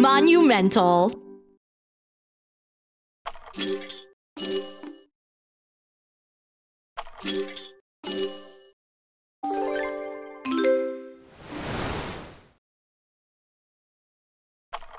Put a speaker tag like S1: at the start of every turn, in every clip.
S1: Monumental.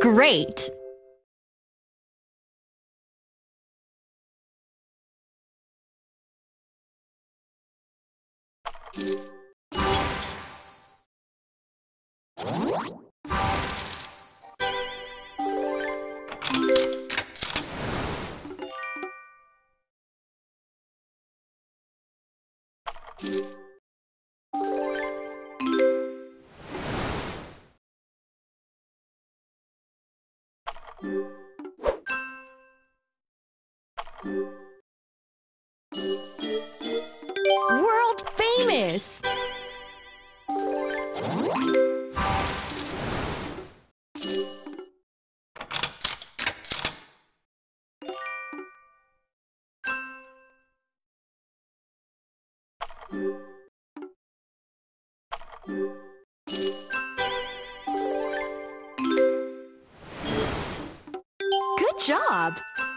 S1: Great! World famous! Good job!